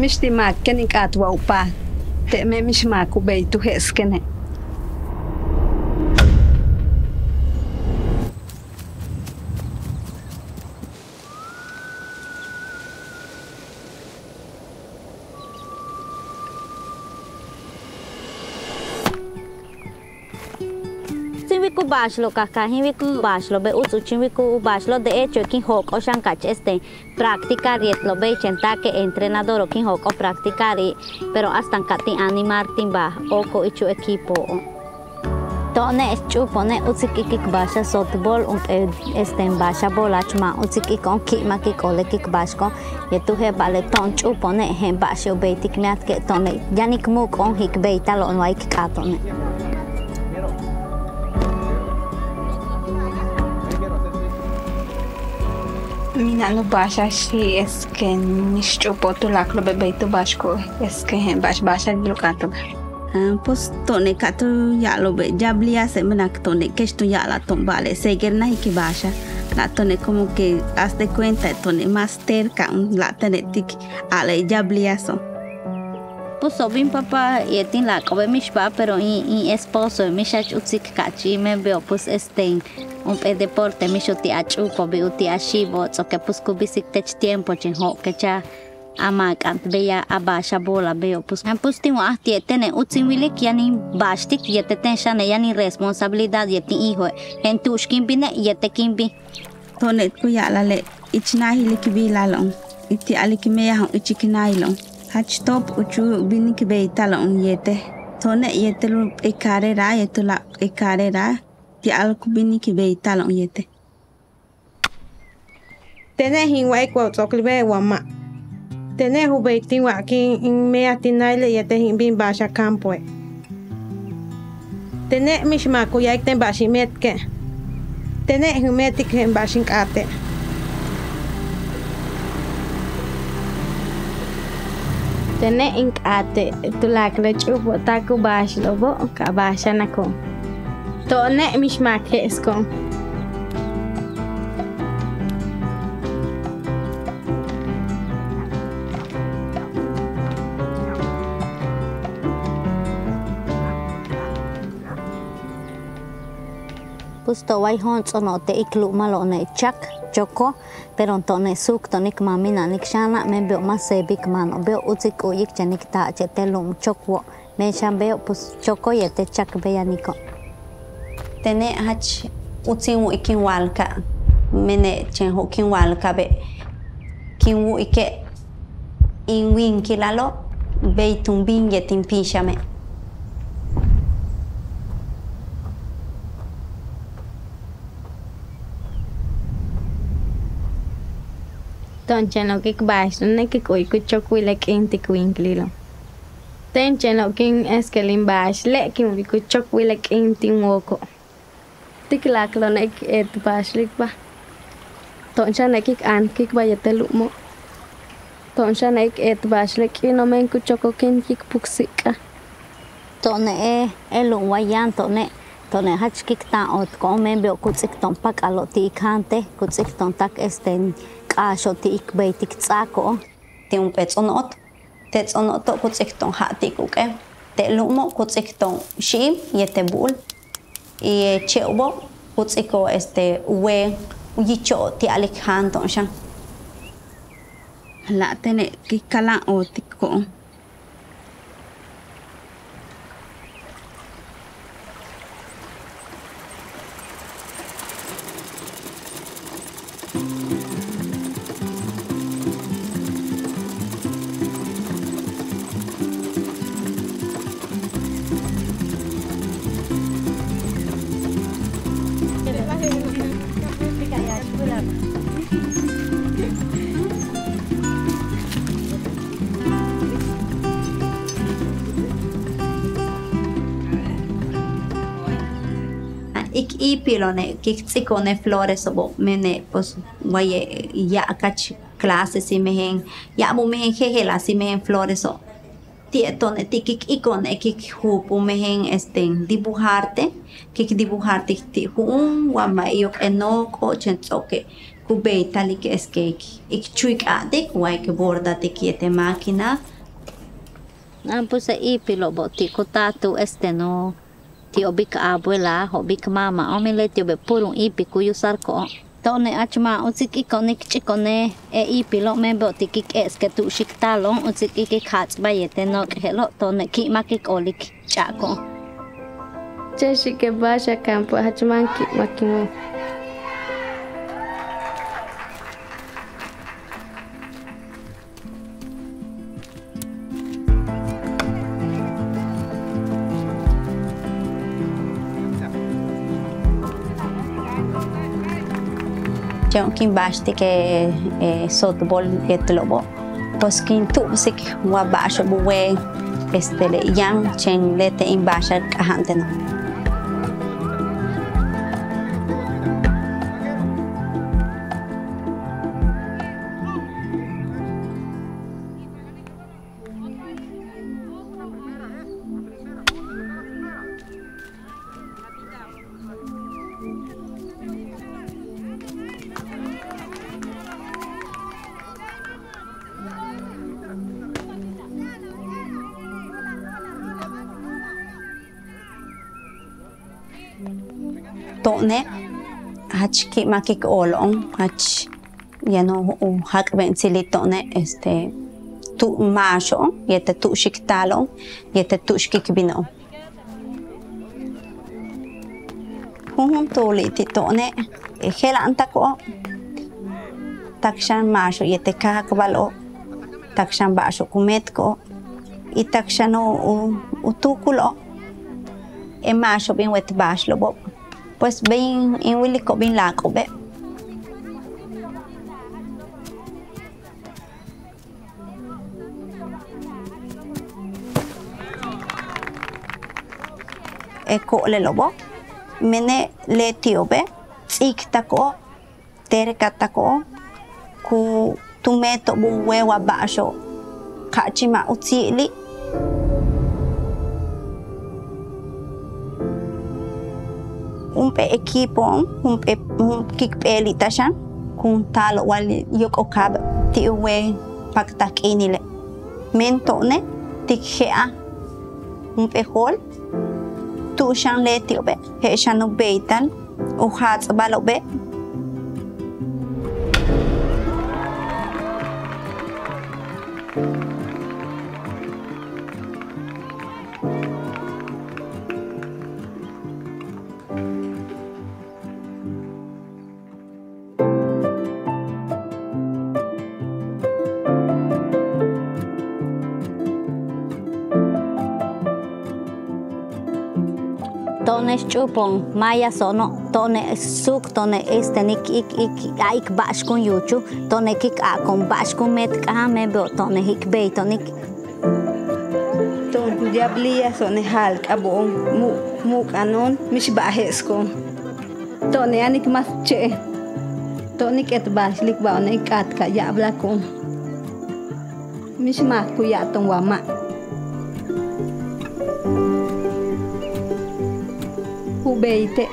مش دي معك كنك أتوا وبا تأمي مش معك وبيتو هسكنه bashlo kakahin wiku bashlo be usuchin wiku bashlo de hecho kin hok o shankach este práctica rietlo be chenta que entrenador kin hok o practicar pero hasta katin animar timba oko ichu equipo. Tone chupone utsikikik basha softball un este basha bolachma utsikik on kima kik ole kik bashko yetu he bale ton chupone he basho beitik miat ke tone yanik muk on hik beita lo no ik katone Minano básási eszkenis csoportul áklóbebeitő báskó eszkehen bás bását blokátok. Pues tone kato yalo be jablia se menak tone que esto ya la tombale seguir nahi ki basha la tone como que haz de cuenta tone más cerca un la tenetik ale jablia son so. Pues obin papá y tin la kobe mishpa pero y, y esposo mishach utsik kachi me veo pues este un pe deporte mi shoti achupo bi uti ashibo so que pues kubisik tech tiempo chen ho que cha ama beya abasha bola beo pues han pues tin wa tie tene utsin wile kiani bastik yete ten shane yani responsabilidad yeti hijo en tushkin bine yete kimbi. Tone ku ya la le ichna hili kibi la iti ali kime ya ichikina ilong hach Hachtop uchu binik beitala unyete. Tone yetelu ekarera yetula ekarera ti alku binik beitala unyete. Tene hinwa ikwa utoklibe wa ma. Tene hubeitin wa kin in mea tinaile yete hin bin basha kampoe. Tene mishmaku yaikten bashimetke. Tene humetik hen bashin kate. Tene inkate tulak le chupo taku bash lobo ka basha nako Tone mishmak eskom. Pues to wai hon tsono te iklu malo ne chak choko pero tone suk tonik mamina nik shana me beo masebik mano beo utsik uyik chanik ta chete lum chokwo me shan beo pues choko yete chak bea niko tene hach utsin wu ikin walka mene chen ho kin walka be. Kin wu ike in win kilalo be tumbin yetin pishame tonchen lo que bash ne que cuy cucho cuy le que inti cuinklilo tenchen lo. Que es que lin bash le que mi cucho cuy le que inti woko tiklak lo ne que et bash lik ba tonchen ne kik an, kik ba yete que bayete lumo tonchen ne que et bash le que no men cucho coquen que puxica tone elo e wayan tone tone hach kikta ot, ko men bio kutsik ton pak aloti kante kutsik ton tak esten qasho ti ik be tik tsako. Ti un petsonot te tsonot to kutsik ton ha ti ku ke te lumo kutsik ton shim yete bul. Y cheubo kutsiko este we yicho ti alik han ton shan la tene kikala o tikko ik y pilone que épilone, kiksikone flores o mene pues guaye ya kach clases si mehen ya bo mehen jejela si mehen flores o tietone con ikone kik me gen este dibujarte que dibujarte ti un guama y que no cochen toque cube tal y yok enoko chentsoke kubeitalik eskek de guay que borda te quiete máquina Ah, pues ahí pilo botico tatu este no ti obik abuela, obik mama, omile ti obe purun ipi kuyu sarko. Tone achma utsik ikonik chikone e ipi lo membo ti kik es que tu shiktalo utsik ikik hats bayete no kelo tone ki makik olik chako. Cheshi que basha campo hachumanki makimo. Chao kin basti que eh, softball et lobo. Pues kin tu sik wa basho buwe este le yang chen lete in basha kahante no. to'ne jach kimakik olon jach ya no jak'b'entzilij to'ne este tu'max tu yete tu'xiktal on yete tu'xkikb'in on jun jun tu'uli' ti to'ne eh, je'la' ntak'o tak xan maxoo' yete kajakb'aloo' tak xan b'a'xoo' kumetk'oo' y tak xan utukuloo' e maxoo' b'in wet b'a'ax lo'b'ob' pues ven en Willico, ven la cobe. Eko le lobo, mene le tiobe, tsiktako, terkatako, ku tumeto buwewa basho, kachima utsili, umpe equipo umpe kikpeli tashan kun talo wal yok okab ti uwe paktak inile. Mento ne tik hea umpe hol tu shan le ti ube he shan ubeitan uhatsa balobe Tone chupon maya sono tone suk tone este nik ik ik aik bash kun yuchu tone kik a kon bash kun met ka me bo tone hik be tonik ton diablia sone hal kabo mu mu kanon mish bahesko tone anik mas che. Tonik et bashlik ba ne kat ka yabla kon mish ma ku ya ton wa ma Beite